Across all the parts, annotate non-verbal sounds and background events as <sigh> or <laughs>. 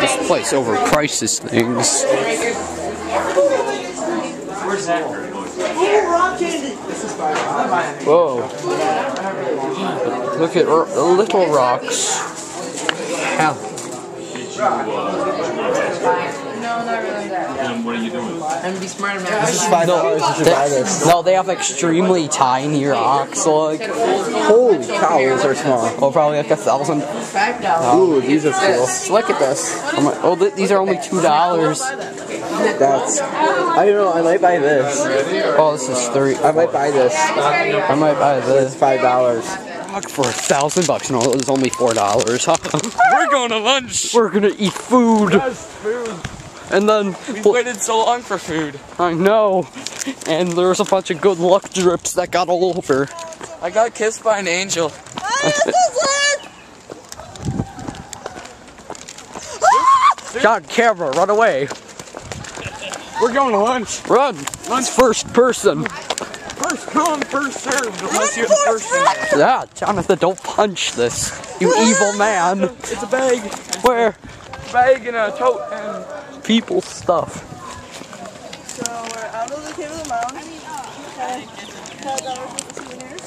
This place overprices things. Whoa. Look at R- Little Rocks. How? And what are you doing? And be smart about This is five dollars. You should buy this. No, they have extremely tiny rocks. Like, Holy cow, those are small. oh, probably like a thousand. Five dollars. Ooh, these are cool. Look at this. Oh, my, oh th- these are only two dollars. That's. I don't know. I might buy this. Oh, this is three. I might buy this. I might buy It's this five dollars. Rock for a thousand bucks. No, it was only four dollars. <laughs> We're going to lunch. We're gonna eat food. And then We waited so long for food. I know. And there was a bunch of good luck drips that got all over. I got kissed by an angel. God, camera, run away. We're going to lunch. Run. Lunch first person. First come, first served. Unless you're the first one. Yeah, Jonathan, don't punch this. You evil man. It's a bag. Where? Bag and a tote and People stuff. So we're out of the Cave of the Mounds. Okay. Five dollars worth of souvenirs.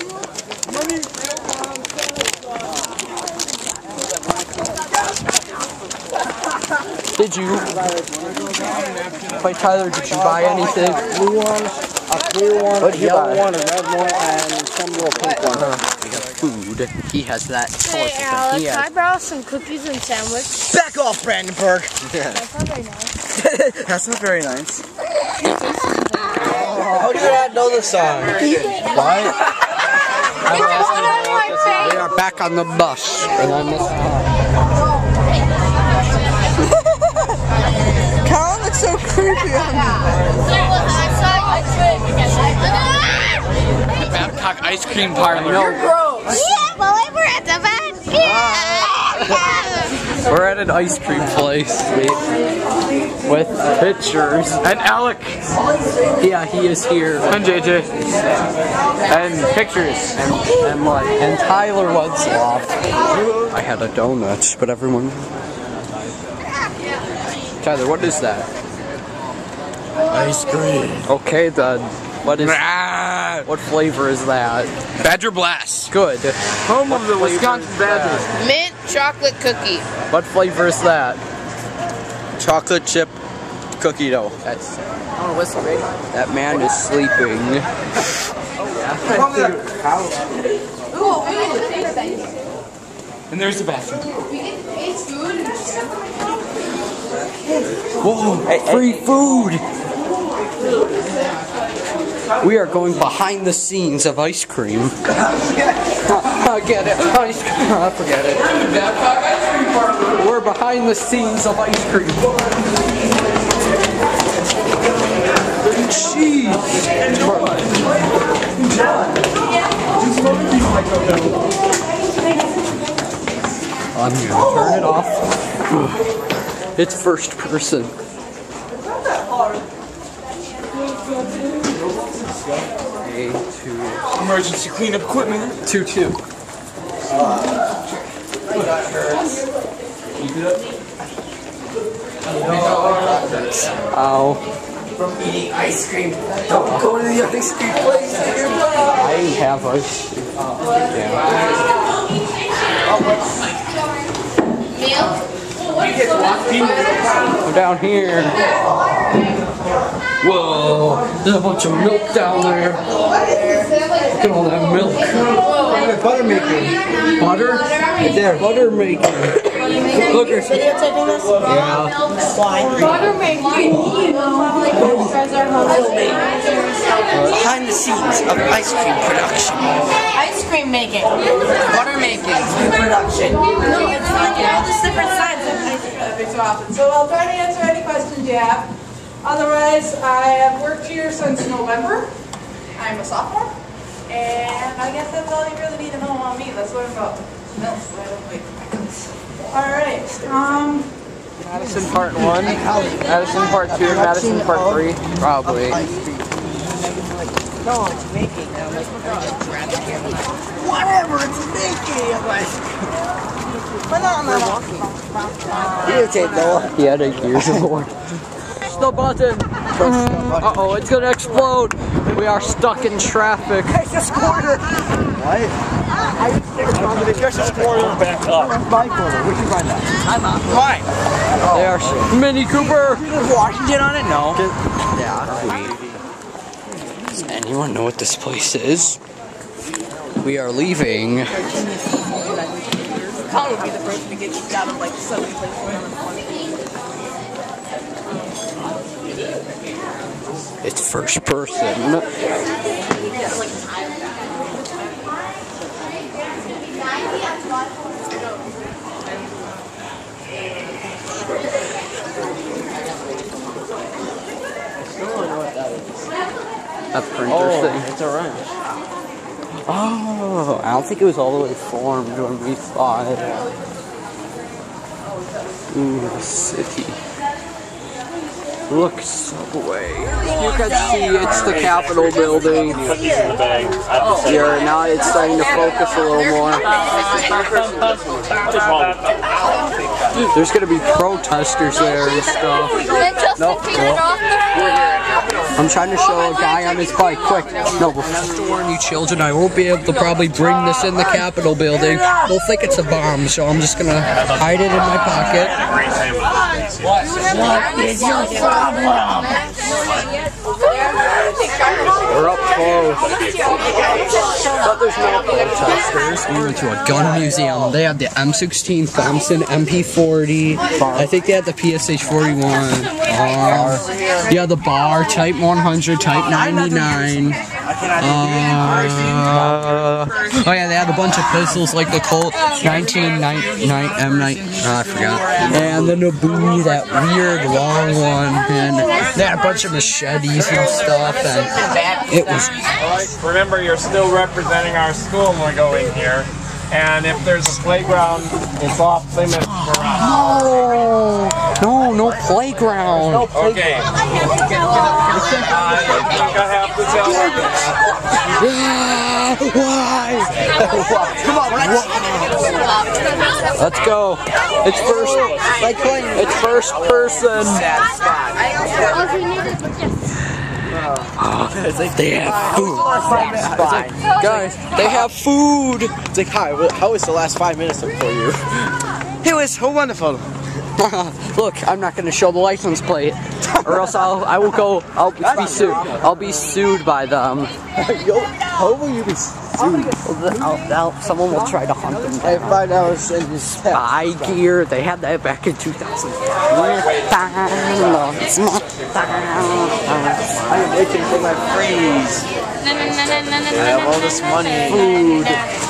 Did you? Wait, Tyler, did you buy anything? Blue one, a blue one, a yellow one, a red one, and some little pink one. Got food. He has that. Hey He Alex, can I has. borrow some cookies and sandwich? Back off, Brandenburg. <laughs> <laughs> That's not very nice. That's not very nice. How do you not <laughs> know the song? What? We are back on the bus. And I missed Colin looks so creepy on me. Babcock ice cream parlor. Yeah, well, I were at the bed. Yeah. We're at an ice cream place with pictures. And Alec. Yeah, he is here. And JJ. And pictures. And, and what? And Tyler Woodsloff. I had a donut, but everyone. Tyler, what is that? Ice cream. Okay, then. What is? Ah, What flavor is that? Badger Blast. Good. Home of the Wisconsin is Badgers. Mint chocolate cookie. What flavor is that? Chocolate chip cookie dough. That's I want to whistle, baby. that man is sleeping. Oh, <laughs> yeah. and there's the bathroom. Whoa! Free food. We are going behind the scenes of ice cream. <laughs> I get it. Ice cream. I forget it. We're behind the scenes of ice cream. I'm gonna turn it off. It's first person. A two Emergency cleanup equipment. two two. Ow. From eating ice cream. Don't go to the ice cream place. I have ice cream. I'm down here. Whoa, there's a bunch of milk down there. Look at all that milk. Butter making. Butter? Right there. Butter making. Look, there's Videotaping this? yeah. Why? Butter making. Behind the scenes of ice cream production. Ice cream making. Butter making. Production. No, it's not. You know, just different sides of ice cream every so often. So I'll try to answer any questions you have. Otherwise, I have worked here since November. I'm a sophomore. And I guess that's all you really need to know about me. Let's learn about milk. so I don't wait. All right. Um, Madison part one, Madison part two, Madison part three. Probably. no, it's making. Whatever, it's making of ice cream. Videotape, Noah. He had a Gears of War. Push the button. Uh oh, it's gonna explode. We are stuck in traffic. It's a quarter. What? If you're just quarter back up. My quarter. We can find that. Fine. There's Mini Cooper. Washington on it? No. Yeah. Does anyone know what this place is? We are leaving. Colin would be the person to get kicked out of like seven places. It's first person. A printer oh, thing. It's a wrench. Oh, I don't think it was all the way formed when we it. Ooh, city. Look, Subway. You can see it's the Capitol building. Here, now it's starting to focus a little more. There's gonna be protesters there and stuff. No, I'm trying to show a guy on his bike. Quick. No, just to warn you children, I won't be able to probably bring this in the Capitol building. They'll think it's a bomb, so I'm just gonna hide it in my pocket. We're up close. We went to a gun museum. They have the M16 Thompson MP40. I think they had the PSH 41. Uh, yeah, the bar, Type 100, Type 99. Uh, oh yeah, they had a bunch of pistols like the Colt 1999 M9. Oh, I forgot. And the Nambu, that weird long one. And they had a bunch of machetes and stuff. And it was Remember, you're still representing our school when we go in here. And if there's a playground, it's off limits for us. No, no, no playground. Okay. I think I have to tell you this. Why? Let's go. It's first. Like It's first person. Oh, they have food. Guys, they have food. It's like, hi, how was the last five minutes for you? It was so wonderful. <laughs> Look, I'm not going to show the license plate, or else I'll I will go. I'll be sued. I'll be sued by them. <laughs> Yo, how will you be sued? I'll, I'll, someone will try to hunt them. I have five dollars in. Spy gear. They had that back in 2000. I'm waiting for my freeze. I have all this money. Food.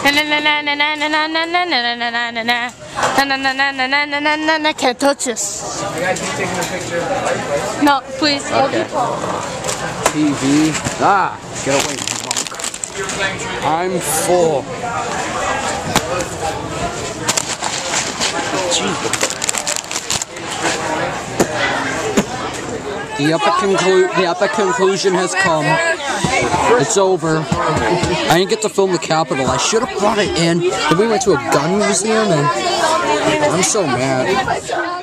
Can't touch this. No, please. Okay. TV. Ah, get away, monk. I'm full. The epic, conclu- the epic conclusion has come. It's over. I didn't get to film the Capitol. I should have brought it in. Then we went to a gun museum and I'm so mad.